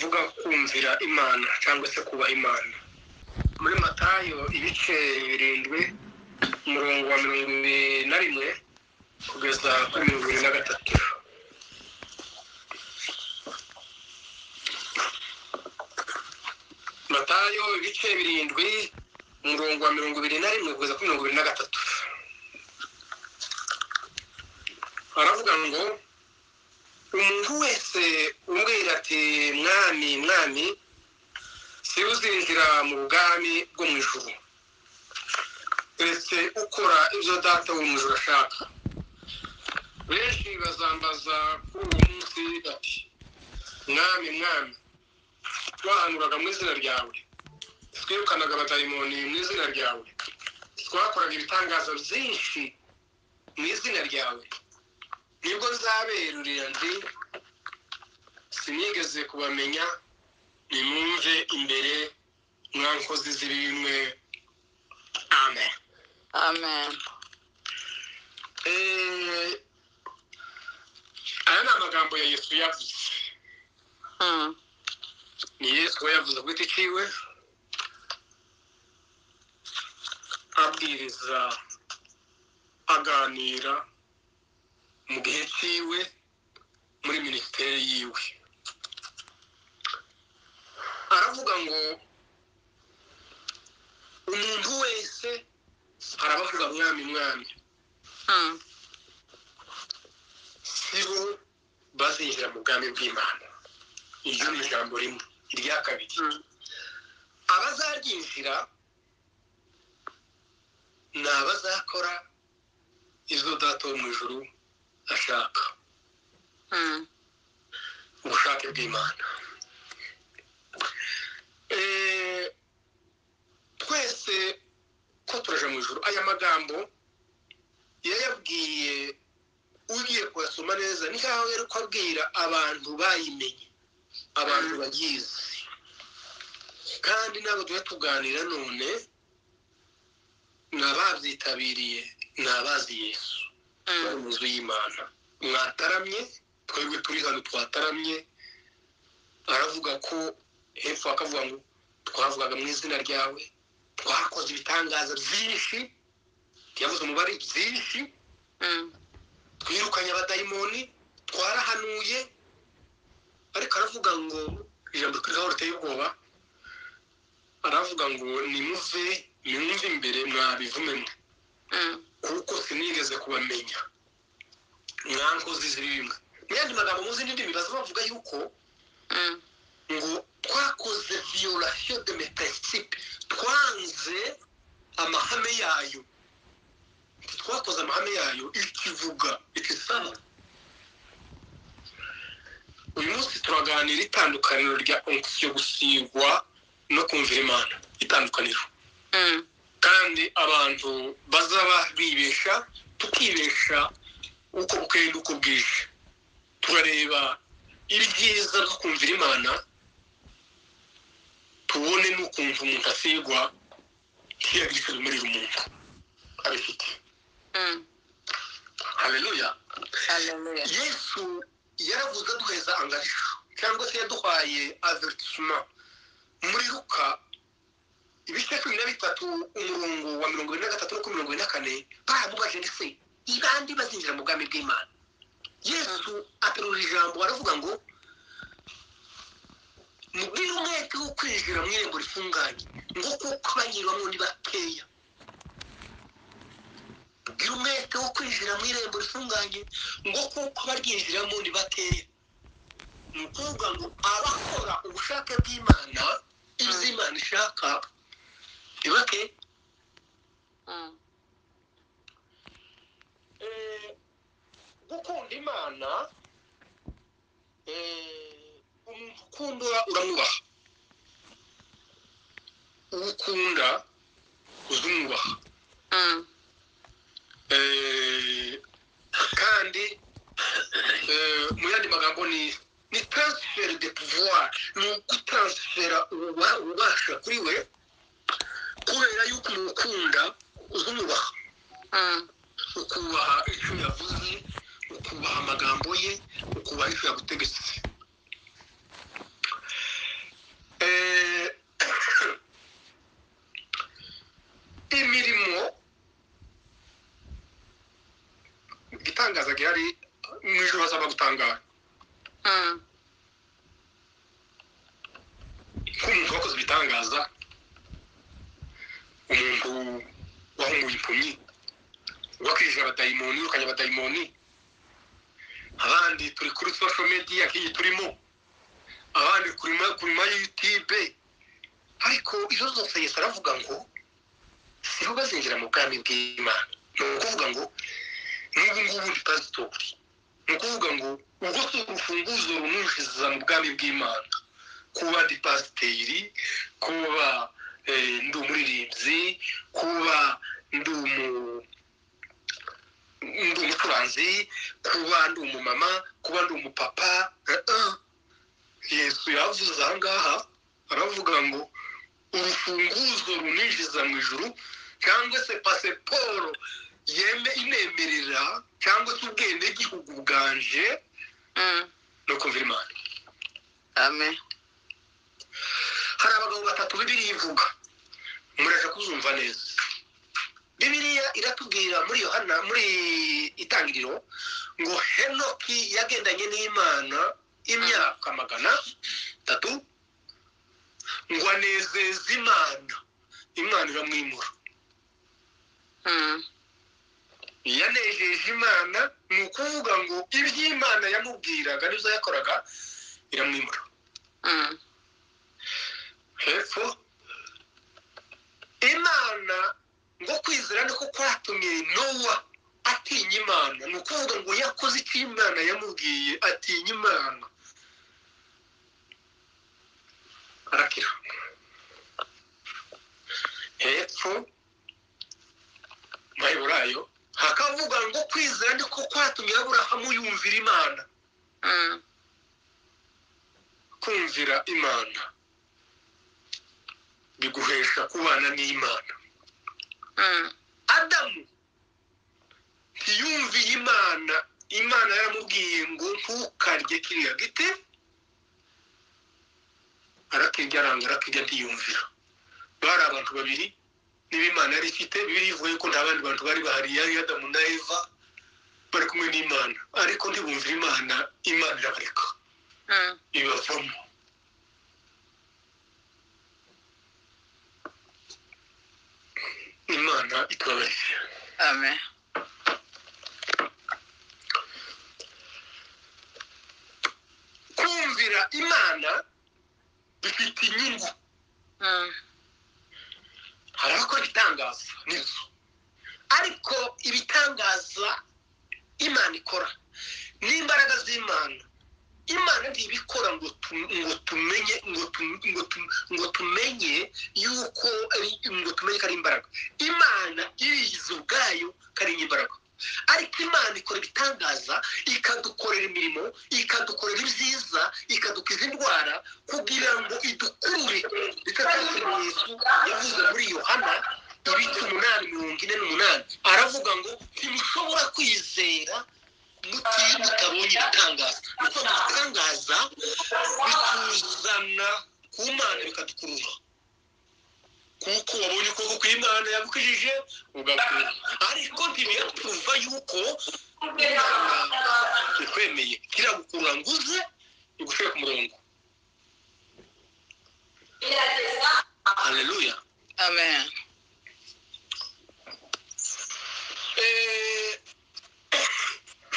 bivuga kumvira imana cyangwa se kubaha imana. Muri matayo ibice birindwi umurongo wa mirongo ibiri na rimwe kugeza kuri mirongo ibiri na gatatu. Matayo ibice birindwi umurongo wa mirongo ibiri na rimwe kugeza kuri mirongo ibiri na gatatu. Aravuga ngo umuntu wese ati mwami mwami si uzinjira mu bwami bwo mu ijuru. Uretse ukora ibyo data wo mu ijuru ashaka benshi bazambaza kuri uwo munsi bati mwami mwami twahanuraga mu izina ryawe. Twirukanaga abadayimoni mu izina ryawe. Twakoraga ibitangazo byinshi mu izina ryawe. Nibwo nzaberurira nzi sinigeze kubamenya nimwumve imbere mwa nkozi z'ibimwe amen. Amen. Eh, aya ni amagambo ya yesu yavuze. Hmm. ni yesu we yavuze ku giti ciwe abwiriza aganira mu gihe ciwe muri minisiteri yiwe. Aravuga ngo umuntu wese arabavuga mwami mwami Hmm. si bo bazinjira mu bwami bw'imana iryo ni ijambo rimwe irya kabiri Hmm. abazaryinjira ni abazakora izo data wo mu ijuru ashaka Hmm. ubushake bw'imana twese ko turaje mu ijuru. Aya magambo yayabwiye ugiye kuyasoma neza. Ni nkaho yari kubwira abantu bayimenye abantu bayizi. Kandi ntabwo tujya tuganira none ni ababyitabiriye ni abazi yesu. Bari Hmm. mu nzu y'imana. Mwataramye twebwe turi hano twataramye aravuga ko hepfo akavuga ngo twavugaga mu izina ryawe twakoze ibitangaza byinshi yavuze umubare byinshi Hmm. twirukanye abadayimoni twarahanuye ariko aravuga ngo ijambo rikuriho riteye ubwoba aravuga ngo nimuve nimwumve imbere mwabivumemo Hmm. kuko sinigeze kubamenya mwankozi z'ibimwe mu yandi magambo muzi n'indimi baza bavuga yuko Hmm. Ngo twakoze violation de mes principes twanze amahame yayo. Twakoze amahame yayo ikivuga ikisaba uyu munsi turaganira itandukaniro rya onction gusigwa no kumvira imana itandukaniro kandi abantu bazaba bibesha tukibesha uko bukeye n'uko bwije turareba ibyiza byo kumvira imana tubone n'ukuntu umuntu asigwa ntiyagire icyo bimarira umuntu abifite. Haleluya Hallelujah. yesu yaravuze aduheza angarisho cyangwa se yaduhaye avertisement. Muri luka ibice cumi na bitatu umurongo wa mirongo ine na gatatu no kuri mirongo ine na kane baramubaje ndetse ibandi bazinjira mu bwami bw'imana? Yesu aterura ijambo aravuga ngo mubwire umwete wo kwinjira mu irembo rifunganye ngo kuko abanyuramo ni bakeya. Mubwire umwete wo kwinjira mu irembo rifunganye ngo kuko abaryinjiramo ni bakeya. Ni ukuvuga ngo abakora ubushake bw'imana ibyo imana ishaka ni bake Hmm. Eh, gukunda imana eh, umuntu ukunda uramwubaha uwo ukunda uzumwubaha Hmm. Eh, kandi eh, mu yandi magambo ni ni transfer de pouvoir. Ni ugutaransifera ububa- ububasha kuri we kubera yuko umukunda uzumwubaha Hmm. ukubaha icyo yavuze ukubaha amagambo ye ukubaha icyo yagutegetse imirimo igitangaza gihari mu hazaba gutangara Mm. nk'umuntu wakoze ibitangaza umuntu wahumuye impumyi wakijije abadayimoni wirukanye abadayimoni. Abandi turi kuri social media nk'iyi turimo. Abandi kuri ma youtube. Ariko izo zose yesu aravuga ngo sibo bazinjira mu bwami bw'imana. Ni ukuvuga ngo n'ubu ngubu ndi pasitori ni ukuvuga ngo ubwo urufunguzo rumwinjiza mu bwami bw'imana. Kuba ndi pasiteri kuba eh, ndi umuririmbyi kuba ndi umu ndi umucuranzi kuba ndi umumama kuba ndi umupapa yesu yavuze aha ngaha aravuga ngo urufunguzo runinjiza mu ijuru cyangwa se pasiporo yeme inemerera cyangwa se ubwenegihugu bwanje Mm. no kumvira imana Amen. hari abagabo batatu bibiriya ivuga muraje kuzumva neza bibiriya iratubwira muri yohana muri itangiriro ngo henoki yagendanye n'imana imyaka magana tatu ngo anezeze imana imana iramwimura Mm. Yanejeje imana ni ukuvuga ngo iby'imana yamubwiraga ni byo yakoraga iramwimura. Mm. hepfo imana ngo kwizera niko kwatumye nowa atinya imana. Ni ukuvuga ngo yakoze icyo imana yamubwiye atinya imana. Arakira. Hepfo mayiburayo hakavuga ngo kwizera niko kwatumye aburahamu yumvira imana Mm. kumvira imana biguhesha kubana n'imana Mm. adamu ntiyumviye imana imana yaramubwiye ngo ntukarye kiriya giti arakirya aranga arakirya ntiyumvira bari abantu babiri niba imana yari ifite bibiri ivuga ko nta bandi bantu bari bahari yari adamu na eva bari kumwe n'imana ariko ntibumvira imana imana irabareka Mm. ibavamo imana itubabarire Amen. kumvira imana bifite inyungu Mm. Hari abakora ibitangaza n'inzu ariko ibitangaza imana ikora. N'imbaraga z'imana. Imana ntibikora ngo tu- ngo tumenye ngo tu- ngo tu- ngo tumenye yuko ngo tumenye ko ari imbaraga. Imana iriyizi ubwayo ko ari imbaraga. Ariko imana ikora ibitangaza ikadukorera imirimo ikadukorera ibyiza ikadukiza indwara kugira ngo idukurure yesu yavuze muri yohana ibice umunani mirongo ine n'umunani aravuga ngo ntimushobora kwizera mutabonye ibitangaza. Kuko ibitangaza bituzana ku mana bikadukurura kuko wabonye ukuboko kw'imana yagukijije? Ugakura ariko ntibiyatuva yuko imana ikwemeye. Kiragukurura ngo uze igushyire ku murongo. Haleluya Amen. Eh,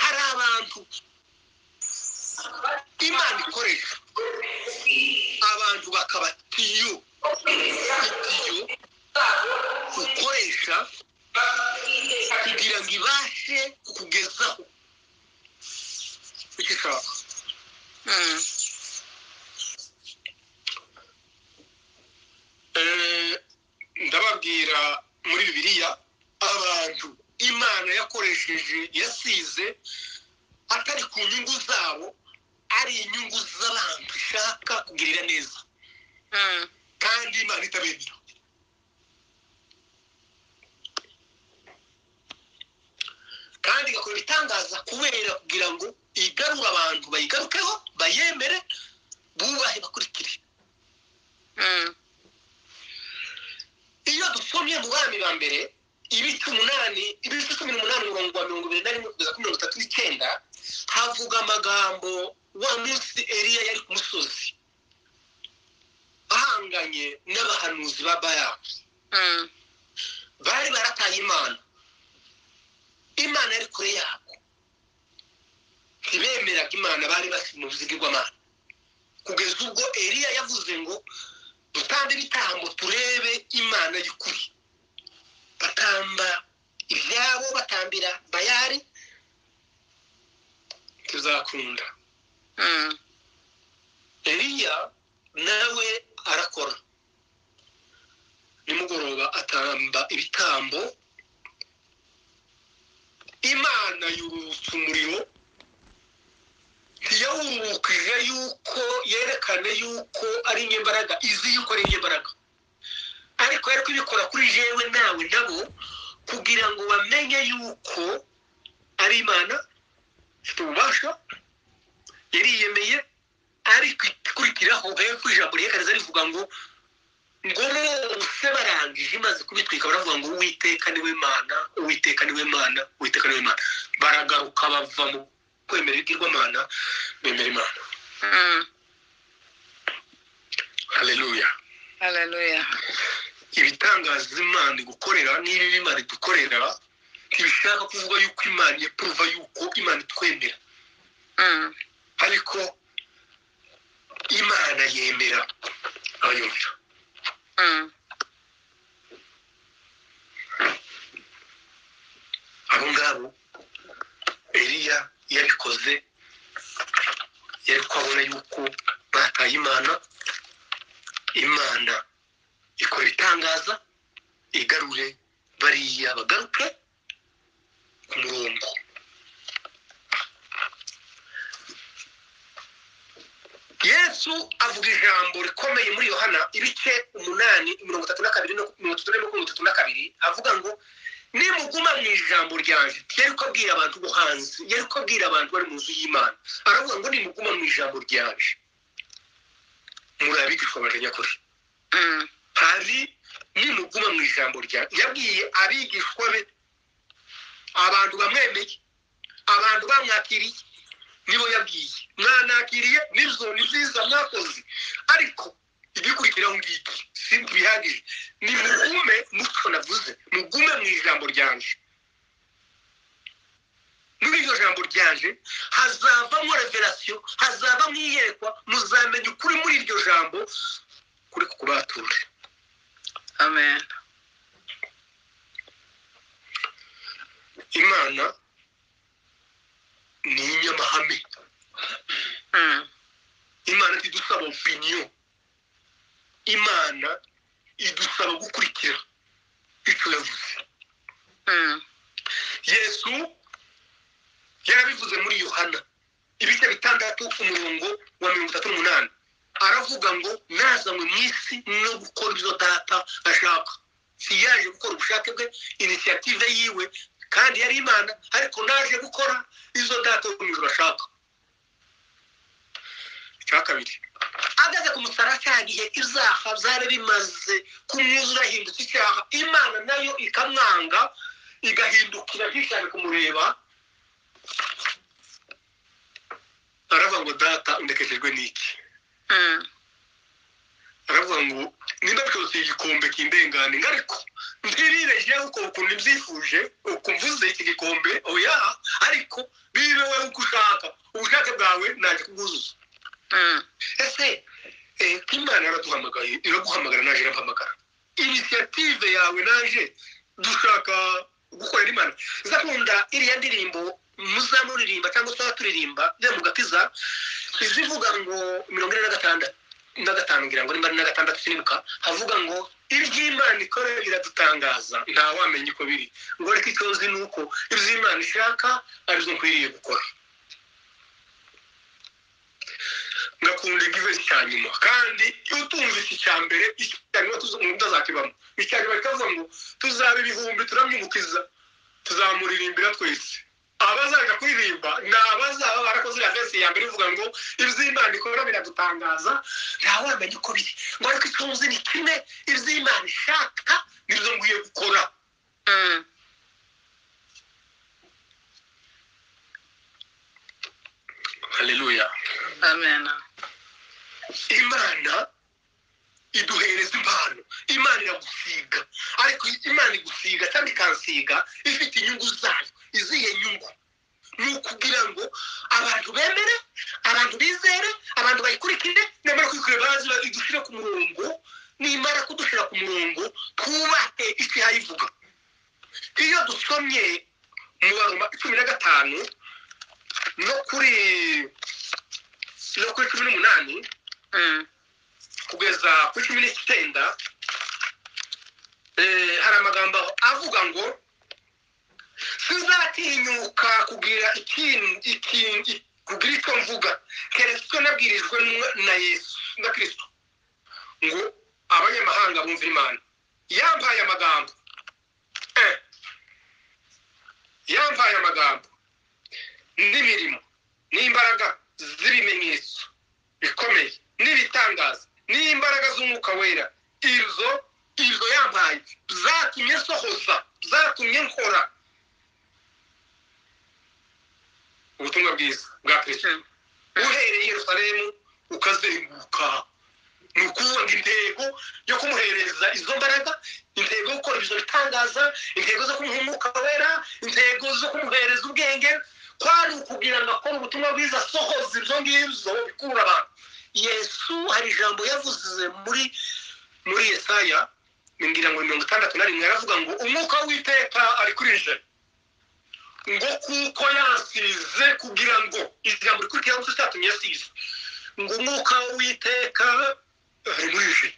hari abantu imana ikoresha. Abantu bakaba tiyo itiyo ukoresha kugira ngo ibashe kukugezaho icyo ushaka Mm. Eh, ndababwira muri bibiliya abantu imana yakoresheje yasize atari ku nyungu zabo ari inyungu z'abantu ishaka kugirira neza Mm. Kandi imana itabemera kandi igakora ibitangaza kubera kugira ngo igarure abantu bayigarukeho bayemere bubahe bakurikire. Mm. iyo dusoma usomye mu bami ba mbere ibice umunani ibice cumi n'umunani umurongo wa mirongo ibiri na rimwe kugeza kuri mirongo itatu n'icyenda havuga amagambo wa munsi eliya yari ku musozi. Ahanganye n'abahanuzi ba bayali Mm. bari barataye imana. Imana yari kure yabo ntibemeraga imana bari basi mu buzigirwamana kugeza ubwo eliya yavuze ngo dutambe ibitambo turebe imana y'ukuri. Batamba ibyabo batambira bayari tuzakunda Mm. eliya nawe arakora. Nimugoroba atamba ibitambo imana yurutse umuriro ntiyawurukije yuko yerekane yuko ari inyembaraga izi yuko ari inyembaraga. Ariko yari kubikora kuri jewe nawe nabo kugira ngo bamenye yuko ari imana ifite ububasha yariyemeye ariko ikurikiraho hepfo ijambo ryerekana rivuga ngo ngo bose barangije imaze kubitwika baravuga ngo uwiteka ni we mana uwiteka ni we mana uwiteka ni we mana baragaruka bava mu kwemera ibigirwamana bemera imana Mm. haleluya Hallelujah. ibitangaza imana igukorera n'ibi imana idukorera ntibishaka kuvuga yuko imana ipuruva yuko imana itwemera Mm. ariko imana yemera abayumvira Mm. abo ngabo eliya yabikoze yari kwabona yuko bataye imana imana ikora itangaza igarure bariya bagaruke ku murongo yesu avuga ijambo rikomeye muri yohana ibice umunani mirongo itatu na kabiri mirongo itatu n'imwe mirongo itatu na kabiri avuga ngo nimuguma mu ijambo ryanje yari ko abwira abantu bo hanze yari ko abwira abantu bari mu nzu y'imana. Aravuga ngo nimuguma mu ijambo ryanje muri abigishwa baje nyakuri? Mm. hari nimuguma mu ijambo rya yabwiye abigishwa be abantu bamwemeye abantu bamwakiriye nibo yabwiye. Mwanakiriye nibyo ni byiza mwakoze ariko igikurikiraho ngiki si bihagije ni mugume muco navuze mugume mu ijambo ryanje. Muri iryo jambo ryanje hazavamo reverasiyo hazavamo iyerekwa muzamenya ukuri muri iryo jambo kuri kukubature Amen. imana ni inyamahame Mm. imana idusaba opinion. Imana idusaba gukurikira icyo yavuze. Mm. yesu yarabivuze muri yohana. Ibice bitandatu umurongo wa mirongo itatu n'umunani. Aravuga ngo nazanywe mu isi no gukora ibyo data ashaka. Si yaje gukora ubushake bwe inisiyative yiwe kandi yari imana. Ariko naje gukora izo data yo mu ijoro ashaka icya kabiri. Ageze ku musaraba cya gihe ibyaha byari bimaze kumwuzura ahindutse icyaha. Imana na yo ikamwanga igahindukira ntishake kumureba. Aravuga ngo data undekeshejwe n'iki Mm. Aravuga ngo nimba byose igikombe kindengane ngo ariko ntirireje uko ukuntu ibyifuje uko mvuze iki gikombe oya ariko bibe wowe uko ushaka ubushake bwawe naje kubwuzuza Mm. ese eh, ko imana yaraduhamagaye iraguhamagara naje irampamagara. Inisiyative yawe naje dushaka gukorera imana. Izakunda iriya ndirimbo muzamuririmba cyangwa se turirimba ya mu gakiza izivuga ngo mirongo ine na gatandatu. Na gatanu ngira ngo nimba na gatandatu sinibuka havuga ngo iby'imana ikora biradutangaza nta wamenya uko biri. Ngo ariko icyo nzi ni uko iby'imana ishaka ari zo nkwiriye gukora. Ngakunda igivesi cya nyuma. Kandi iyo utumvise icya mbere icya nyuma utazakibamo icya nyuma kikavuga ngo tuzaba ibihumbi turamwimukiza tuzamuririmbira twese. Abazaga kuririmba ni abazaba barakoze iriya vesi ya mbere ivuga ngo iby'imana ikora biradutangaza. Ntawamenya uko biri. Ngo ariko icyo nzi ni kimwe iby'imana ishaka nizo nkwiye gukora. Mm. haleluya Amen. imana iduhereza impano. Imana iragusiga. Ariko imana igusiga cyangwa ikansiga ifite inyungu zayo. Izihe nyungu? Ni ukugira ngo abantu bemere abantu bizere abantu bayikurikire nimara kuyikurira bazi idushyire ku murongo nimara kudushyira ku murongo twubahe icyo ihayivuga iyo dusomye mu cumi na gatanu no kuri no kuri cumi n'umunani Mm. kugeza kuri cumi n'icyenda eh, hari amagambo avuga ngo sinzatinyuka kugira ikintu ikintu kugira icyo mvuga. Keretse icyo nabwirijwe na yesu na kirisito ngo abanyamahanga bumvira imana. Yampaye amagambo. Eh. yampaye amagambo. N'imirimo n'imbaraga z'ibimenyetso bikomeye n'ibitangaza n'imbaraga z'umwuka wera. Izo izo yampaye. Zatumye nsohoza zatumye nkora. Ubutumwa bwiza bwa kirisito uhereye yerusalemu ukazenguruka ni ukuvuga intego yo kumuhereza izo mbaraga intego yo gukora ibyo bitangaza intego zo kumuha umwuka wera intego zo kumuhereza ubwenge kwari ukugira ngo akore ubutumwa bwiza asohoza ibyo ngibyo bikurura abantu. Yesu hari ijambo yavuze muri muri yesaya ngira ngo mirongo itandatu na rimwe aravuga ngo umwuka w'iteka ari kuri je ngo kuko yansize kugira ngo ijambo rikurikira ngo cyatumye yasize. Ngo umwuka w'iteka ari muri je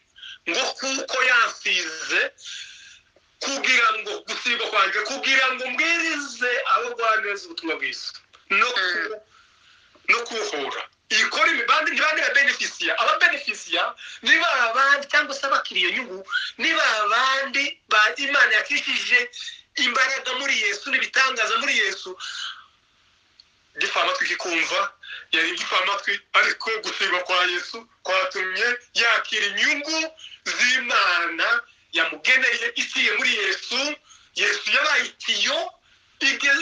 ngo kuko yansize kugira ngo gusigwa kwanjye kugira ngo mbwirize abo rwaneza ubutumwa bwiza no ku- no kuwuhora ikora imibandi ntibandi babenefisiya ababenefisiya ni ba bandi cyangwa se abakiriye nyungu ni ba bandi ba imana yakishije imbaraga muri yesu n'ibitangaza muri yesu. Gifa amatwi kikumva yari gifa amatwi ariko gusigwa kwa yesu kwatumye yakira inyungu z'imana yamugeneye iciye muri yesu. Yesu yabaye itiyo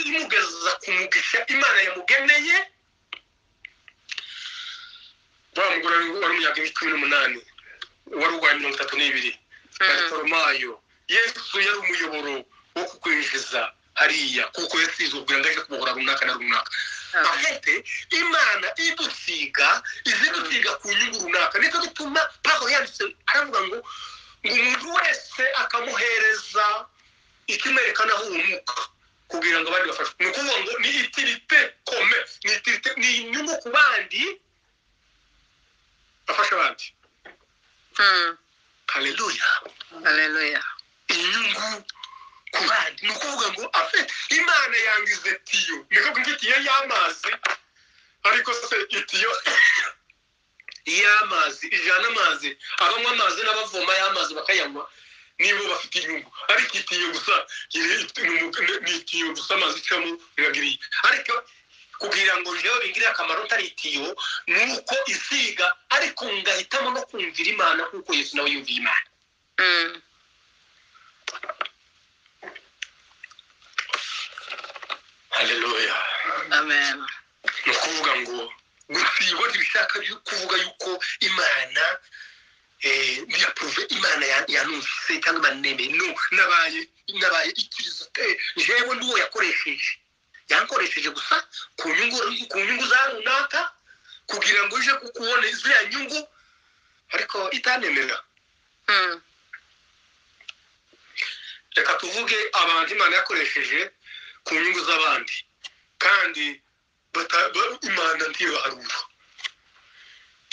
imugeza ku mugisha imana yamugeneye. Mugore wari umuyaga cumi n'umunani wari urwaye mirongo itatu n'ibiri. Baritomayo yesu yari umuyoboro wo kukwinjiza hariya kuko yasize ngo aje kubohora runaka na runaka. Ahete imana idusiga izidusiga ku nyungu runaka. Nicyo gituma pawulo yanditse aravuga ngo ngo umuntu wese akamuhereza ikimwerekana aho uwo mwuka kugira ngo abandi bafashwe ni ukuvuga ngo ni itirite kome ni itirite ni inyungu ku bandi bafasha abandi. Mm. haleluya Haleluya. inyungu ku bandi ni ukuvuga ngo afe imana yangize tiyo. Niko ngo itiyo y'amazi ariko se itiyo y'amazi ijana amazi abanywa amazi n'abavoma y'amazi bakayanywa nibo bafite inyungu. Ariko itiyo gusa ni itiyo gusa amazi icamo biragiriye. Ariko kugira ngo njyewe bingire akamaro ntari itiyo ni uko isiga ariko ngahitamo no kumvira imana kuko yesu nawe yumviye imana. Haleluya Amen. ni ukuvuga ngo gusigwa ntibishaka byo kuvuga yuko imana eh, ntiyapuruve imana ya- yanumvise cyangwa imana nemeye no nabaye nabaye ikirizo te. Jewe ndi uwo yakoresheje. Yankoresheje gusa ku nyungu ku nyungu za runaka kugira ngo ije kubona ziriya nyungu ariko itanemera. Mm. reka tuvuge abantu imana yakoresheje ku nyungu z'abandi. Kandi imana ntibaharura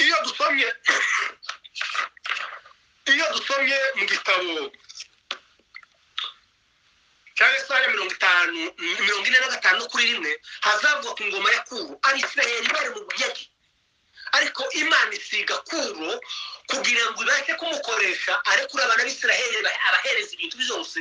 iyo dusomye iyo dusomye mu gitabo cya Yesaya mirongo itanu mirongo ine na gatanu kuri rimwe hazavuga ku ngoma ya kuru abisirayeli bari mu buyagi ariko imana isiga kuro kugira ngo ibashe kumukoresha arekure abana b'isiraheli ba- abahereza ibintu byose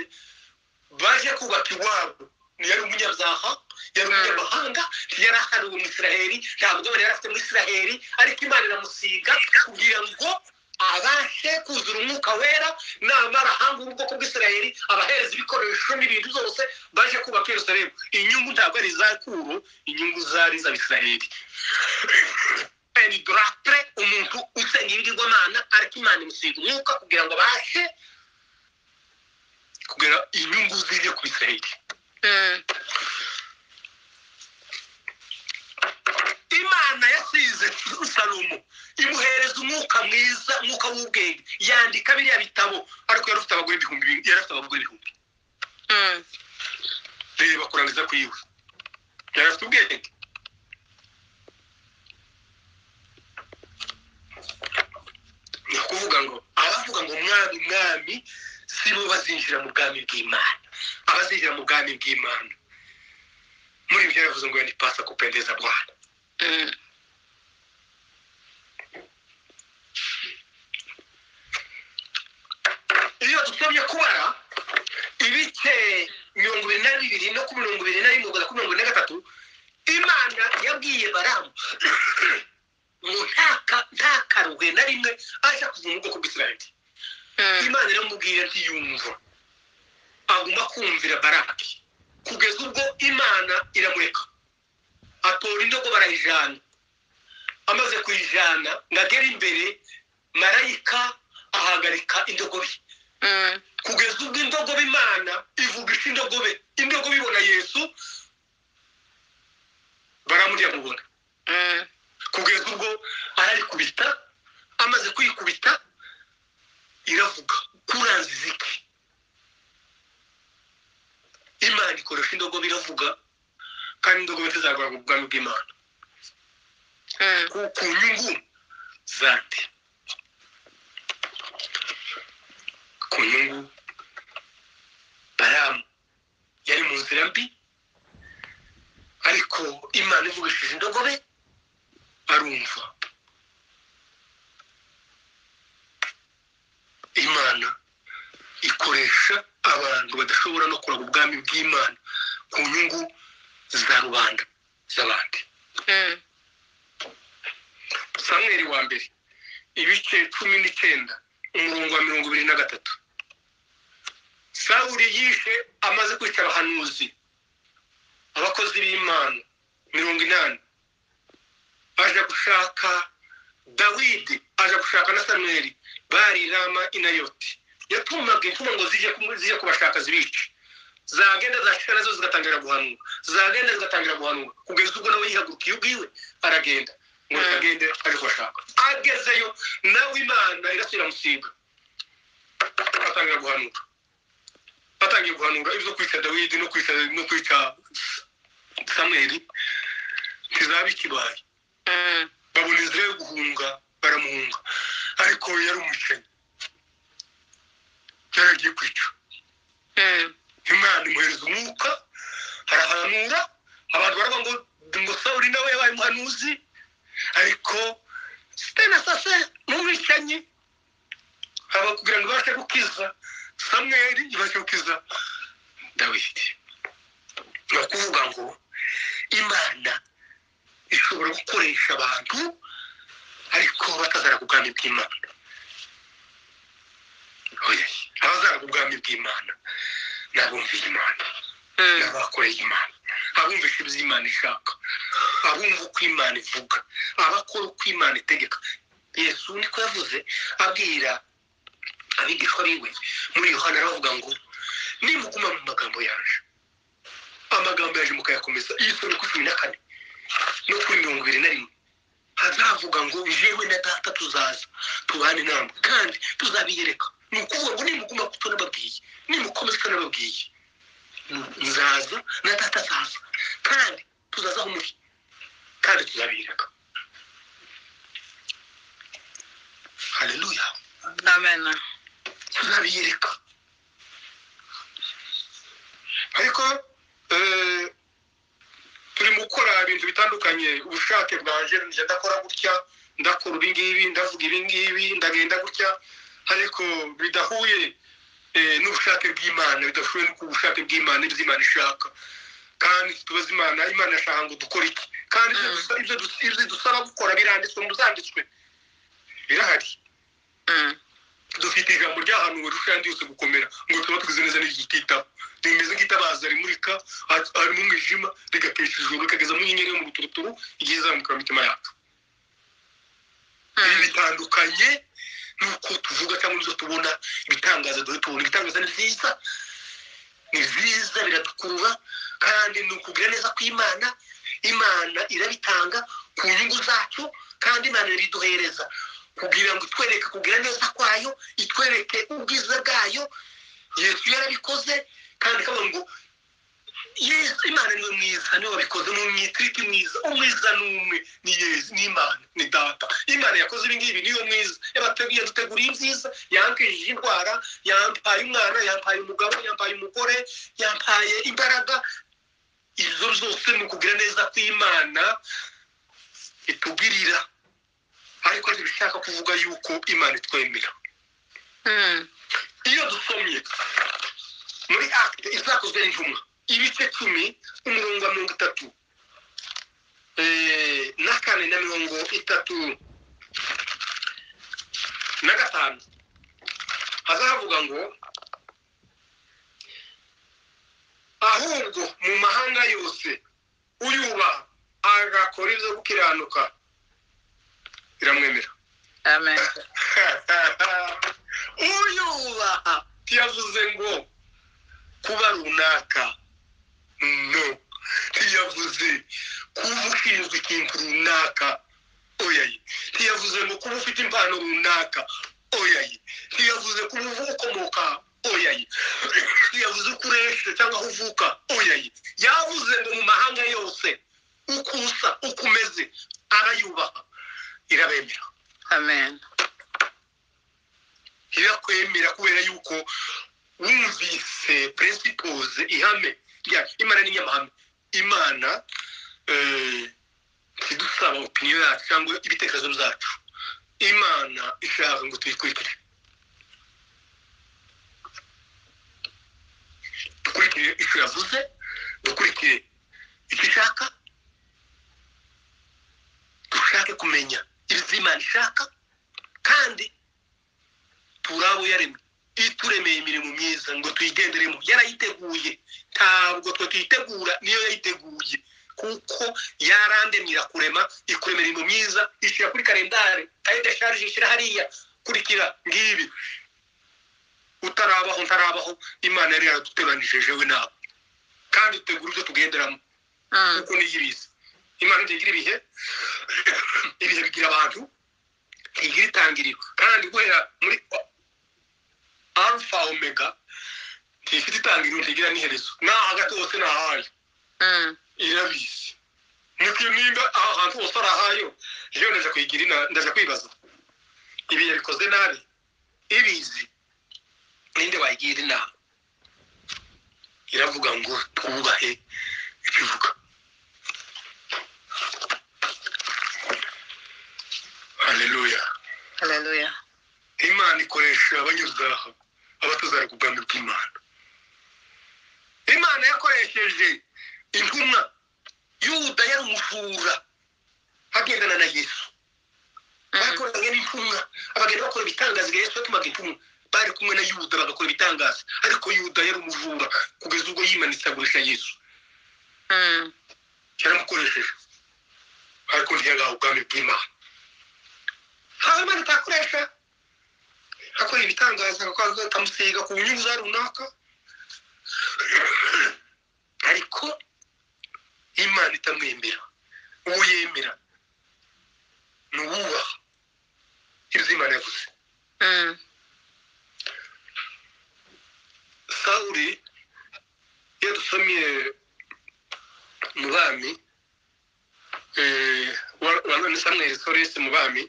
baje kubaka iwabo. Yari umunyabyaha yari umunyamahanga yari ahariwe mu isiraheli nta mugabane yari afite muri isiraheli ariko imana iramusiga kugira ngo abashe kuzura umwuka wera namara ahanga ubwoko bw'isirayeli abahereza ibikoresho n'ibintu byose baje kubaka yerusalemu. Inyungu ntabwo ari iza kuro inyungu zari iz'abisirayeli idolatre umuntu usenga ibigirwamana ariko imana imusiga umwuka kugira ngo abashe kugira inyungu zije ku bisirayeli Mm. Imana yasize salomo imuhereza umwuka mwiza umwuka w'ubwenge. Yandika biriya bitabo ariko yari afite abagore ibihumbi bi- yari afite abagore ibihumbi Mm. reba kurangiza kwiwe. Yari afite ubwenge? Ni ukuvuga ngo abavuga ngo mwami mwami si bo bazinjira mu bwami bw'imana. Abazinjira mu bwami bw'imana muri ibyo yaravuze ngo ni pasa kupendeza bwana? Mm. iyo dusomye kubara ibice mirongo ibiri na bibiri no ku mirongo ibiri na rimwe kugeza ku mirongo ine na gatatu imana yabwiye baramu ngo ntaka- ntakaruhe na rimwe aje kuva mu bwoko bw'isirayeli Mm. imana iramubwira ntiyumva aguma kumvira baraki kugeza ubwo imana iramureka. Atora indogo barayijana amaze kuyijana ngo agere imbere marayika ahagarika indogobe. Mm. kugeza ubwo indogobe imana ivugisha indogobe indogobe ibona yesu baramurya mubona. Mm. kugeza ubwo arayikubita amaze kuyikubita iravuga kuranze iziki? Imana ikoresha indogobe iravuga kandi indogobe ntizarwara mu bwami bw'imana ku ku nyungu zande ku nyungu baramu yari mu nzira mbi ariko imana ivugishije indogobe arumva. Imana ikoresha abantu badashobora no kuraba ubwami bw'imana ku nyungu za rubanda z'abandi. Mm. samweri wa mbere ibice cumi n'icyenda umurongo wa mirongo ibiri na gatatu. Sawuri yishe amaze kwica abahanuzi abakozi b'imana mirongo inani. Aja gushaka dawidi aja gushaka na samweri bari rama inayoti yatumaga intuma ngo zijye kubashaka zibice zagenda zashika na zo zigatangira guhanura zagenda zigatangira guhanura kugeza ubwo nawe yihagurukiye ubwiwe aragenda ngo agende aje kubashaka agezeyo nawe imana irasubira musiga atangira guhanura atangiye guhanura ibyo kwica dawidi no kwica no kwica samweli ntizaba ikibaye babona inzira yo guhunga baramuhunga ariko yari umucenyi yaragiye kwica Mm. imana imuhereza umwuka arahanura abantu baravuga ngo ngo sawuri nawe yabaye umuhanuzi. Ariko sitena sase n'umwicanyi haba kugira ngo ibashe gukiza samweli ibashe gukiza dawidi. Ni ukuvuga ngo imana ishobora gukoresha abantu ariko batazara ku bwami bw'imana. Oya abazara ku bwami bw'imana ni abumviye imana ni abakoreye imana abumvisha ibyo imana ishaka abumva uko imana ivuga abakora uko imana itegeka yesu niko yavuze abwira abigishwa biwe muri yohana aravuga ngo nimuguma mu magambo yaje amagambo yaje mukayakomeza iyo usomye kuri cumi na kane no kuri mirongo ibiri na rimwe hazavuga ngo jewe na data tuzaza tubane namwe kandi tuzabiyereka ukuvuga ngo nimuguma kuko nababwiye nimukomeze icyo nababwiye nzaza na data azaza kandi tuzaza aho muri kandi tuzabiyereka haleluya Amen. tuzabiyereka ariko turi mu gukora ibintu bitandukanye ubushake bwanje njya ndakora gutya ndakora ibi ngibi ndavuga ibi ngibi ndagenda gutya ariko bidahuye n'ubushake bw'imana bidahuye n'ubushake bw'imana ibyo imana ishaka kandi tubaza imana imana yashaka ngo dukore iki kandi ibyo Mm. ibyo dus- ibyo dusaba gukora biranditswe mu zanditswe birahari Mm. dufite ijambo ryahanuwe rushandi yose gukomera. Ngo tuba tugize neza n'iki kitaba rimeze nk'itabaza rimurika ha- harimo umwijima rigakesha ijoro rikageza mu nyenyeri yo mu ruturuturu igihe izamukira mu mitima yacu. Ibi Mm. bitandukanye n'uko tuvuga cyangwa n'ibyo tubona ibitangaza dore tubona ibitangaza ni byiza ni byiza biradukurura kandi ni ukugira neza kw'imana imana irabitanga ku nyungu zacu kandi imana irabiduhereza kugira ngo itwereke kugira neza kwayo itwereke ubwiza bwayo yesu yarabikoze kandi ikavuga ngo yesu imana ni we mwiza. Niwe wabikoze mu mwitiriki mwiza. Umwiza ni umwe. Ni yesu ni imana ni data. Imana yakoze ibi ngibi niyo mwiza. Yaduteguriye ibyiza. Yankijije indwara yampaye umwana yampaye umugabo yampaye umugore yampaye imbaraga. Izo zose ni ukugira neza kw'imana itugirira. Ariko ntibishaka kuvuga yuko imana itwemera. Mm. iyo dusomye muri akite izakozwe n'intumwa. Ibice cumi umurongo wa mirongo itatu. Eh, na kane na mirongo itatu na gatanu. Haza havuga ngo ahubwo mu mahanga yose uyubaha agakora ibyo gukiranuka biramwemera Amen. uyubaha ntiyavuze ngo kuba runaka no. Ntiyavuze kuba ushinzwe ikintu runaka. Oyaye ntiyavuze ngo kuba ufite impano runaka. Oyaye ntiyavuze kuba ukomoka. Oyaye ntiyavuze uko ureshe cyangwa aho uvuka. Oyaye yavuze ngo mu mahanga yose uko usa uko umeze arayubaha. Irabemera. Amen. irakwemera kubera yuko wumvise principles ihame. Imana ni nyamahame. Imana eh, ntidusaba opinion yacu cyangwa ibitekerezo byacu. Imana ishaka ngo tuyikurikire. Dukurikire icyo yavuze dukurikire icyo ishaka dushake kumenya ibyo imana ishaka kandi turabo yaremye. Ituremeye imirimo myiza ngo tuyigenderemo yarayiteguye. Ntabwo twe tuyitegura niyo yayiteguye. Kuko yarandemye irakurema ikuremera imirimo myiza ishyira kuri kalendari. Kayide sharije ishyira hariya. Kurikira ngibi. Utarabaho ntarabaho. Imana yari yaraduteganije jewe nawe kandi dutegura ibyo tugenderamo. Mm. kuko niyo ibizi imana ntigira ibihe? Ibihe bigira abantu? Ntigira itangiriro. Kandi guhera muri alpha omega. Ntifite itangiriro ntigira n'iherezo. N'aho hagati hose ni ahayo Mm. irabizi niko nimba aha hantu hose ari ahayo jewe ndaja kuyigira ina ndaja kwibaza. Ibi yabikoze nabi. Ibizi. Ninde wayigira inama iravuga ngo twubahe ikivuga haleluya Hallelujah. Imana ikoresha abanyabyaha abatuzara ku bwami bw'imana imana yakoresheje intumwa. Yuda yari umujura agendana na yesu. Mm. bakoranye n'intumwa. Abagenda bakora ibitangaza. Igihe yesu yatumaga intumwa. Bari kumwe na yuda bagakora ibitangaza. Ariko yuda yari umujura kugeza ubwo yimanitse agurisha yesu. Mm. yaramukoresheje. Ariko ntiyagaha ubwami bw'imana. Ntawe imana itakoresha akora ibitangaza akamusiga ku nyungu za runaka. Ariko imana itamwemera. Uwo yemera ni uwubaha. Ibyo imana yavuze. Mm. sawuri iyo dusomye mu bami eh, wa- samweli soresi mu bami.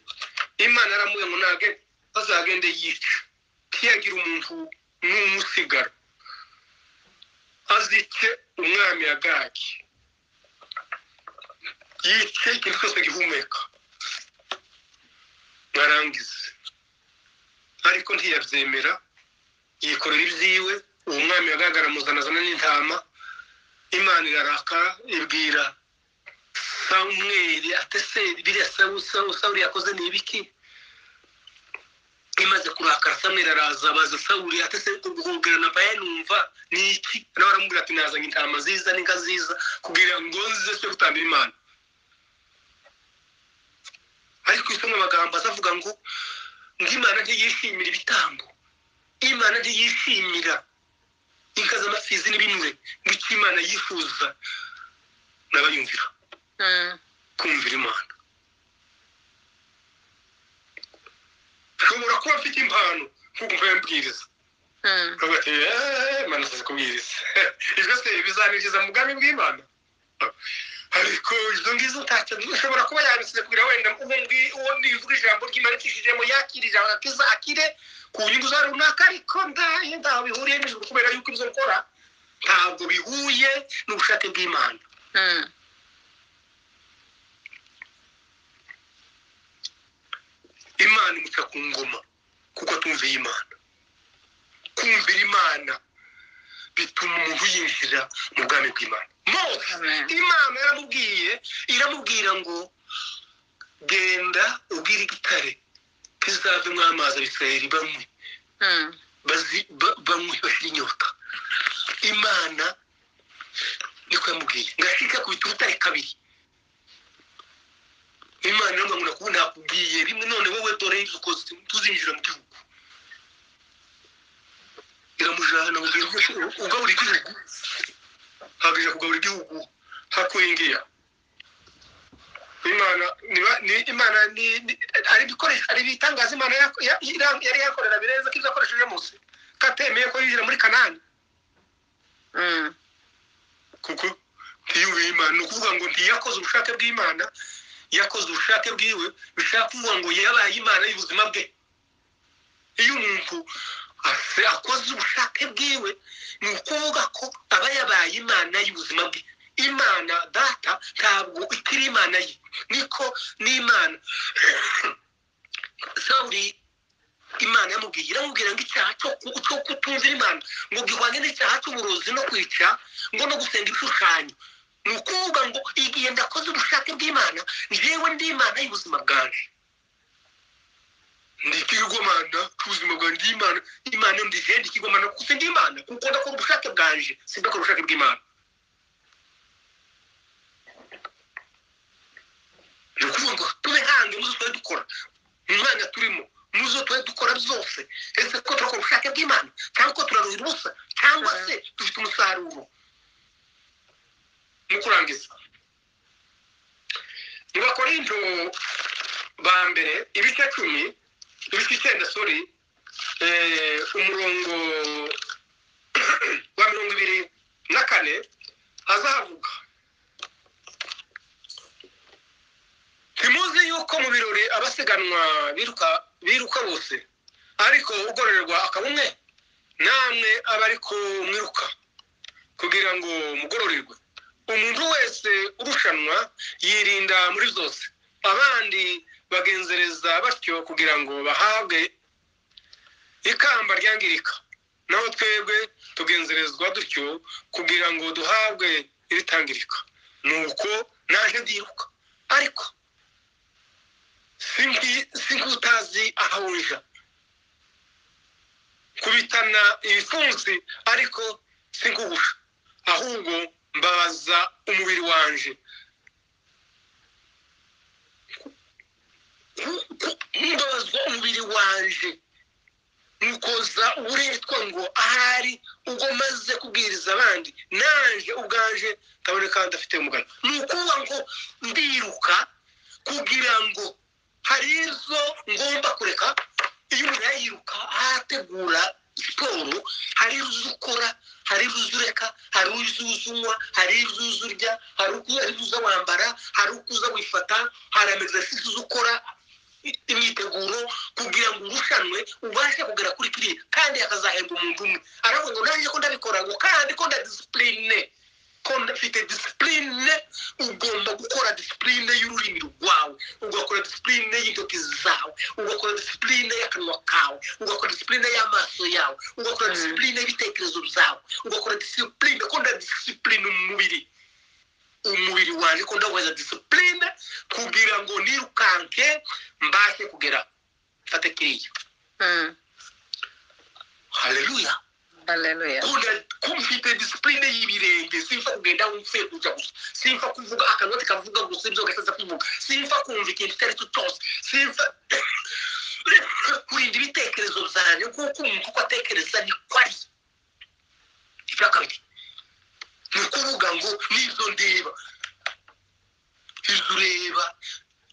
Imana yaramubwiye ngo nage azagende yica. Ntiyagira umuntu n'umusigara azice umwami agagi yice ikintu cyose gihumeka. Mwarangize. Ariko ntiyabyemera. Yikorera ibyiwe. Uwo mwami yagaragara muzanazana n'intama. Imana irarakara ibwira samweli ate se biriya Sawu- Sawu- yakoze ni ibiki imaze kurakara samweli araza abaza sawuli ati se guhogera na baya numva ni iki? Nawe aramubwira ati nazanye intama ziza n'inka ziza kugira ngo nzize cyo gutambira imana. Ariko isomwe amagambo azavuga ngo ngo imana ntiyishimira ibitambo. Imana ntiyishimira inka z'amapfizi n'ibinure ngo icyo imana yifuza n'abayumvira. Mm. kumvira imana. Nshobora kuba mfite impano. Nk'uko mvuye mbwiriza. Bavuga ati "Eh, imana asaze kubwiriza. Ibyo se bizaniriza mu bwami bw'imana? Ariko izo ngizo ntacyo ushobora kuba yanditse kugira wenda uwo nivuga ijambo ry'imana icishijemo yakira ijambo akiza akire ku nyungu za runaka. Ariko ndahe ntaho bihuriye n'ijuru kubera yuko ibyo nkora ntabwo bihuye n'ubushake bw'imana. Imana imuca ku ngoma kuko atumviye imana kumvira imana bituma umuntu yinjira mu bwami bw'imana. Mose imana yaramubwiye iramubwira ngo genda ubwire igitare kizavemo amazi abisirayeli banywe. Mm. bazi- ba- banywe bashira inyota. Imana niko yamubwiye ngashika ku bitutare kabiri. Imana iramubwira ngo nakubu nakubwiye rimwe none wowe dore yuko tuzinjira mu gihugu. Iramujana mubwira ko ugabura igihugu. Hagaje kugabura igihugu. Hakwingiya imana niba ni imana ni ari ibikoresho ari ibitangaza imana yari yakorera birenze ko ibyo yakoresheje mose. Katemeye ko yinjira muri kanani. Mm. kuko ntiyumviye imana. Ni ukuvuga ngo ntiyakoze ubushake bw'imana. Yakoze ubushake bwiwe bishaka kuvuga ngo yabaye imana y'ubuzima bwe? Iyo umuntu akoze ubushake bwiwe ni ukuvuga ko aba yabaye imana y'ubuzima bwe. Imana data ntabwo ikiri imana ye. Niko n'imana. Sawuri imana yamubwiye iramubwira ngo icyaha cyo ku- cyo kutumvira imana ngo gihwanye n'icyaha cy'uburozi no kwica ngo no gusenga ibishushanyo. Ni ukuvuga ngo igihe ndakoze ubushake bw'imana njyewe ndi imana y'ubuzima bwanje ndi ikigomana cy'ubuzima bwanjye imana imana yo ndije ndi ikigomana kuko ndi imana kuko ndakora ubushake bwanje sindakora ubushake bw'imana. Ni ukuvuga ngo tube hange muzo twari dukora mu mwanya turimo muzo twari dukora byose. Ese ko turakora ubushake bw'imana? Cyangwa ko turaruhira ubusa? Cyangwa se dufite umusaruro mu kurangiza mu bakorinto ba mbere ibice cumi ibice icyenda sori eh, umurongo wa mirongo ibiri na kane hazahavuga ntimuzi yuko mu birori abasiganwa biruka bose. Ariko ugororerwa akaba umwe namwe aba ariko mwiruka kugira ngo mugororerwe. Umuntu wese urushanwa yirinda muri zose. Abandi bagenzereza batyo kugira ngo bahabwe ikamba ryangirika. Naho twebwe tugenzerezwa dutyo kugira ngo duhabwe iritangirika. Nuko naje ndiruka. Ariko sinki- sinkutazi aho nja. Kubitana ibipfunsi ariko sinkugusha. Ahubwo mbabaza umubiri wanje. Mbabazwa umubiri wanje. Mukoza uburetwa ngo ahari ubwo maze kubwiriza abandi. Nanje ubwanje kabone kandi afite umugani ni ukuvuga ngo ndiruka kugira ngo hari izo ngomba kureka iyo umuntu yayiruka ahategura siporo hari izo ukora hari izo ureka hari izo unywa hari izo urya hari izo wambara hari uza wifata hari amexercise uza ukora imyiteguro kugira ngo urushanwe ubashe kugera kuri kiriya kandi hakazahemba umuntu umwe. Aravuga ngo nanjye ko ndabikora ngo kandi ko ndadisipurine ko ndafite disipurine ugomba gukora disipurine y'ururimi rwawe. Ugakora disipurine y'intoki zawe. Ugakora disipurine y'akanwa kawe ugakora disipurine y'amaso yawe ugakora disipurine y'ibitekerezo byawe ugakora disipurine ko ndadisipurine umubiri umubiri wanjye ko ndaweza disipurine kugira ngo nirukanke mbashe kugera. Mfate kiriya kunda kumfite disipurine y'ibirenge simfa kugenda mfekuza gusa simfa kuvuga akanoti kavuga gusa ibyo gasaza kuvuga simfa kumva ikintu icyo ari cyo cyose simfa kurinda ibitekerezo byanjye kuko umuntu uko atekereza niko ari icya kabiri ni ukuvuga ngo n'izo ndeba. Izo ureba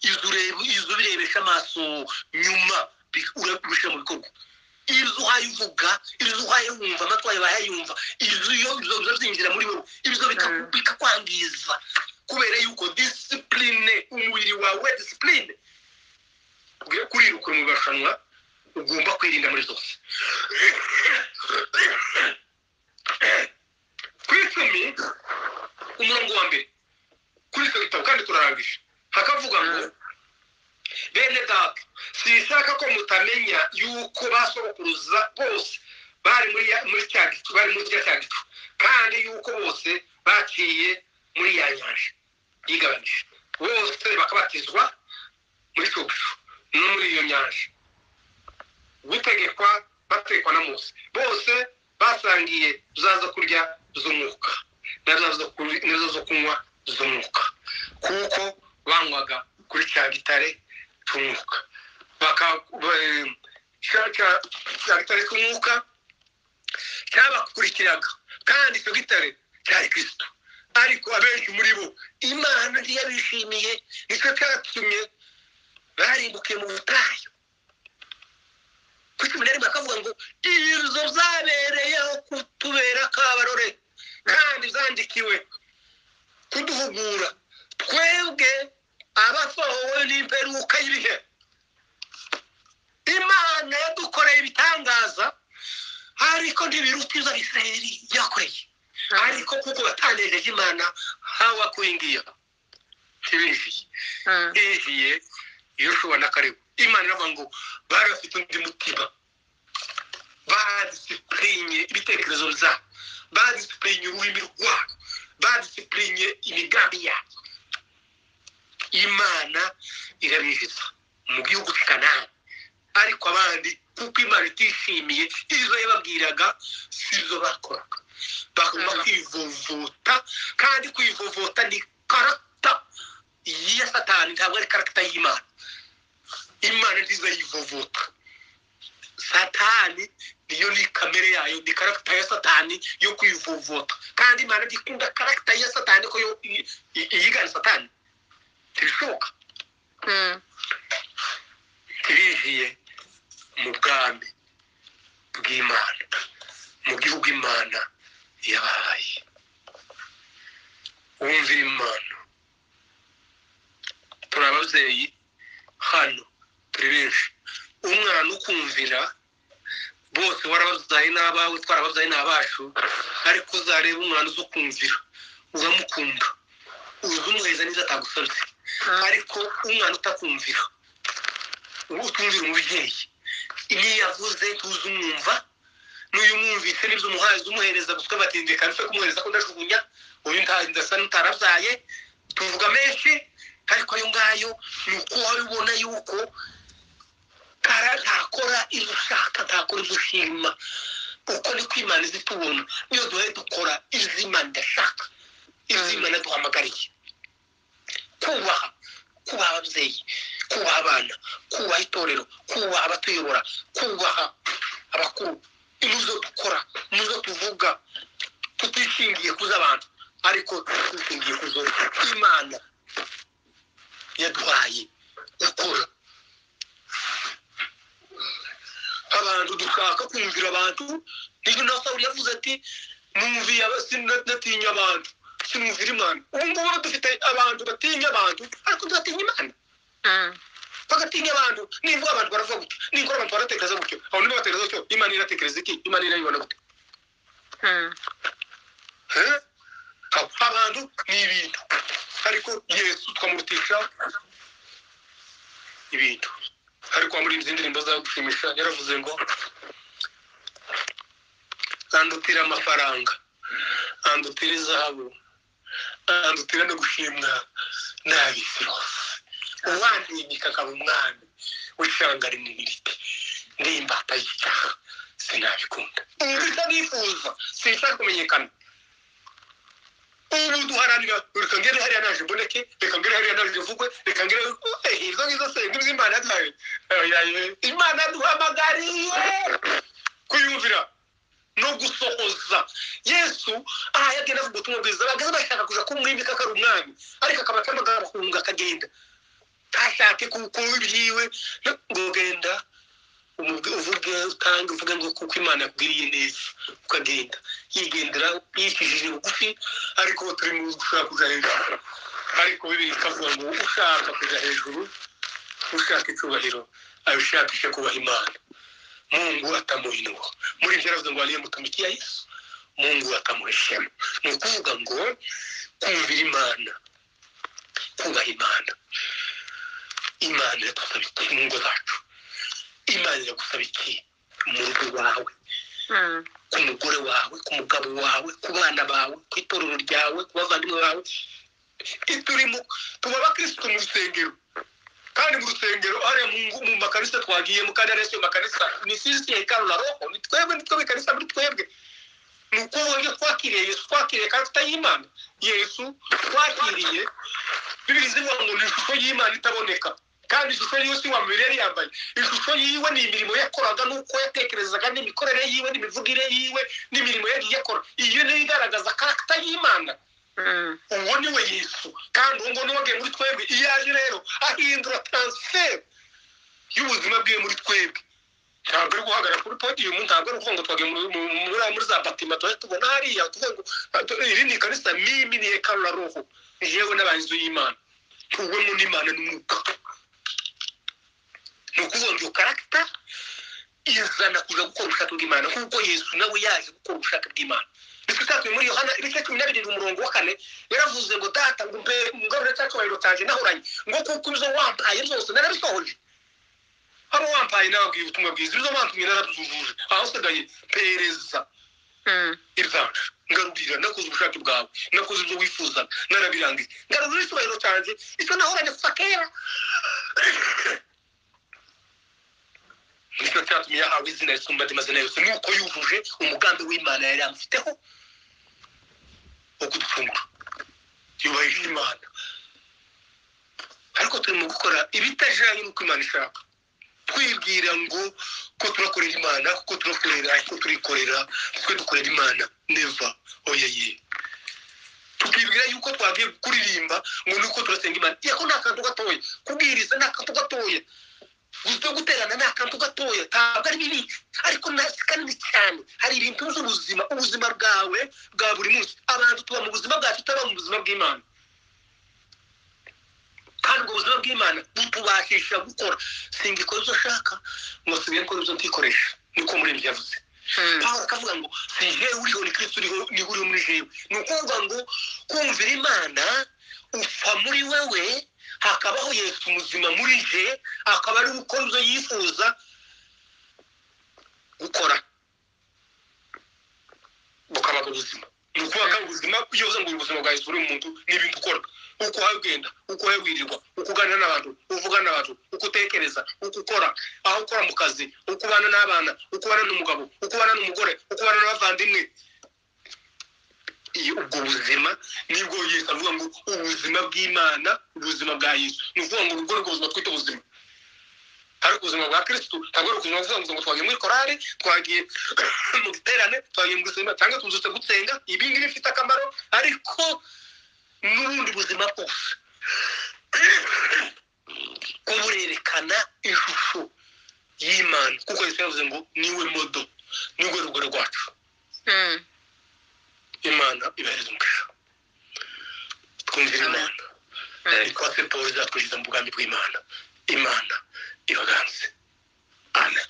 izo ureba izo ubirebesha amaso nyuma bi- urabishyira mu bikorwa. Izo uhaye uvuga izo uhaye wumva amatwi yawe bayayumva izo iyo izo biza byinjira muri wowe ibyo bika- Mm. bikakwangiza. Kubera yuko disipurine umubiri wawe disipurine kuriruka mu marushanwa ugomba kwirinda muri zose. Ku icumi umurongo wa mbere. Kuri icyo gitabo kandi turarangije. Hakavuga ngo bene data sinshaka ko mutamenya yuko basogokuruza bose bari muri ya- muri cya gicu bari muri cya gicu kandi yuko bose baciye muri ya nyanja. Yigabanije. Bose bakabatizwa no muri iyo nyanja gutegekwa bategekwa na mose. Bose basangiye zaza kurya z'umwuka. Na za zo kunywa z'umwuka. Kuko banywaga kuri cya gitare cy'umwuka cya gitare cy'umwuka cyabakurikiraga. Kandi icyo gitare cyari kirisito ariko abenshi muri bo imana ntiyabishimiye ni cyo cyatumye barimbukiye mu butayu ku cumi na rimwe akavuga ngo ibyo byabereyeho kutubera kabarore kandi byandikiwe kuduhugura. Twebwe abasohowe n'imperuka y'ibihe. Imana yadukoreye ibitangaza ariko ntibiruta ibyo abisirayeli yakoreye ariko kuko batanejeje imana hawa kwingiya ntibinjiye. Mm. binjiye yoshuwa na karibu. Imana iravuga ngo bari bafite undi mutima badisipulinye ibitekerezo byabo badisipulinye ururimi rwabo badisipulinye imigambi yabo imana irabinjiza mu gihugu cy'i kanani. Ariko abandi kuko imana itishimiye izo yababwiraga si zo bakoraga. Bagomba kwivovota kandi kwivovota ni karata ya satani. Ntabwo ari karata y'imana. Imana nziza yivovota satani niyo ni kamere yayo ni karagita ya satani yo kwivovota kandi imana ikunda karagita ya satani ko iyigana satani. Ntibishoboka Mm. ntibinjiye mu bwami bw'imana mu gihugu imana yabahaye wumvira imana. Turi ababyeyi hano. Benshi umwana ukumvira bose warababyaye n'abawe twarababyaye n'abacu ariko uzareba umwana uzi ukumvira uramukunda uzi umuheza neza atagusabye Mm. ariko umwana utakumvira uba utumvira umubyeyi. Iyo yavuze tuzi umwumva n'uyu mwumvise n'ibyo umuhazi umuhereza gusa batindika ndetse kumuhereza ko ndajugunya uyu ndasa n'utarabyaye. Tuvuga menshi ariko ayo ngayo ni uko wabibona yuko kara ntakora ibyo ushaka ntakora ibyo ushima uko niko imana izi tubona. Niyo duhaye dukora ibyo imana idashaka ibyo imana duhamagariye. Kubaha kubaha ababyeyi kubaha abana kubaha itorero kubaha abatuyobora kubaha abakuru. Muzo dukora muzo tuvuga tutishingiye kuza abantu ariko dushingiye kuzo imana yaduhaye gukora. Abantu dushaka kumvira abantu ni byo na sawuli yavuze ati numviye sinatinya abantu sinumvira imana ubu ngubu dufite abantu batinya abantu ariko tudatinya imana bagatinya abantu nivuga abantu baravuga gutya nibura abantu baratekereza gutyo aho niba batekereza gutyo imana iratekereza iki imana irabibona gute abantu ni ibintu ariko yesu twamurutisha ibintu ariko muri izi ndirimbo za gushimisha yaravuze ngo andutira amafaranga andutira izahabu andutira no gushimwa n'ab'isi bose uwandimika akaba umwami. W'ishyanga rinini rite ndi imbata y'icyaha sinabikunda bisa nifuza. Sinshaka kumenyekana. Ubu duharanira reka ngere hariya naje mboneke reka ngere hariya naje mvugwe reka ngere Eh, izo ngizo se ngizo imana yaduhaye Eh, imana yaduhamagariye kuyumvira no gusohoza. Yesu aha yagenda avuga ubutumwa bwiza. Bagaze bashaka kuja kumwimika ko ari umwami. Ariko akaba atamagara bahunga akagenda. Ntashake kuko ibyiwe ngo genda. Utange uvuge ngo kuko imana yakubwiriye neza ukagenda yigendera yicishije bugufi ariko turi mu gushaka kuja hejuru. Ariko bibiri ikavuga ngo ushaka kuja hejuru ushaka icyubahiro abishakisha kubaha imana. Mungu atamuinua muri ibyo yaravuze ngo aliyemutumikia yesu mungu atamuheshamu ni ukuvuga ngo kumvira imana kubaha imana. Imana iradusaba iki mu ngo zacu imana iragusaba iki mu rugo rwawe Mm. ku mugore wawe ku mugabo wawe ku bana bawe ku itorero ryawe ku bavandimwe bawe. Turimo tuba abakirisitu mu rusengero. Kandi mu rusengero hariya mu makanisa twagiyemo kandi hariya siyo makanisa ni sisi hekalu la roho. Ni twebwe ni twebwe kanisa muri twebwe. Ni ukuvuga ngo twakiriye yesu twakiriye karita y'imana. Yesu twakiriye bibiri zivuga ngo ni ishusho y'imana itaboneka. Kandi ishusho yiwe si wa mubiri yari yambaye. Ishusho yiwe ni imirimo yakoraga n'uko yatekerezaga n'imikorere yiwe n'imivugire yiwe n'imirimo yagiye akora iyo niyo igaragaza karita y'imana Mm. uwo ni we yesu. Kandi uwo nguwo ni wagiye muri twebwe iyo aje rero ahindura taransiferi y'ubuzima bwiwe muri twebwe. Ntabwo ari guhagarara kuri podiyumu ntabwo ari ukuvuga ngo twagiye muri za batima tuba tubona hariya tuvuga ngo iri ni kanisa mimi ni hekalu la roho. Jewe n'abanzu y'imana tuwemo n'imana n'umwuka ni ukuvuga ngo iyo karagita izana kuja gukora ubushake bw'imana nk'uko yesu nawe yaje gukora ubushake bw'imana. Bityo cyatuye muri yohana ibice cumi na birindwi umurongo wa kane yaravuze ngo data ngo mbe mugarure cya cyubahiro cyanjye nahoranye. Ngo kuko izo wampaye zose narabisohoje haba wampaye nababwiye ubutumwa bwiza. Izo wantumye narabyujuje aho usigaye pereza. Mm. ibyanje ngarurira nakoze ubushake bwawe nakoze ibyo wifuzaga narabirangiye. Ngarurira icyubahiro cyanjye icyo nahoranye kuva kera ni cyo cyatumye yahawe izina risumba andi mazina yose nuko yujuje umugambi w'imana yari amufiteho wo kuducungura yubahisha imana. Ariko turimo gukora ibitajyanye n'uko imana ishaka. Twibwira ngo ko turakorera imana ko turakorera ko turikorera twe dukorera imana. Neva oya ye tukibwira yuko twagiye kuririmba ngo uko turasenga imana. Yako ni akantu gatoya. Kubwiriza ni akantu gatoya. Gusa guterana ni akantu gatoya ntabwo ari bibi. Ariko na si kanini cyane. Hari ibintu by'ubuzima ubuzima bwawe bwa buri munsi. Abantu tuba mu buzima bwacu tutaba mu buzima bw'imana. Kandi ubwo buzima bw'imana butubashisha gukora. Singikora ibyo ushaka ngo nsigaye nkora ibyo ntikoresha niko muri ibyo yavuze. Mm. pawulo akavuga ngo si jewe uriho ni kristo uriho ni ho uriho muri jewe ni ukuvuga ngo kumvira imana upfa muri wewe hakabaho yesu muzima muri je akaba ari gukora ibyo yifuza gukora. Bukaba ubuzima ni ukuvuga ubuzima iyo uvuze ngo ubuzima bwa yesu buri mu muntu ni ibintu ukora. Uko uhaye ugenda uko uhaye wirirwa uko uganira n'abantu uvugana n'abantu uko utekereza uko ukora aho ukora mu kazi uko ubana n'abana uko ubana n'umugabo uko ubana n'umugore uko ubana n'abavandimwe. Iyo ubwo buzima ni bwo yesu avuga ngo ubuzima bw'imana ubuzima bwa yesu. Ni ukuvuga ngo ubwo ni bwo buzima twita ubuzima. Ariko ubuzima bwa kirisitu ntabwo ari ubuzima buvuga ngo twagiye muri korari twagiye mu giterane twagiye mu gusenga cyangwa tuzutse gusenga ibi ngibi bifite akamaro ariko n'ubundi buzima bwose. Burerekana ishusho y'imana. Kuko yesu yavuze ngo ni we modo ni we rugero rwacu. Mm. imana ibahereza umugisha twumvira imana nitwa se paul izatwinjiza mu bwami bw'imana imana ibaganze amen.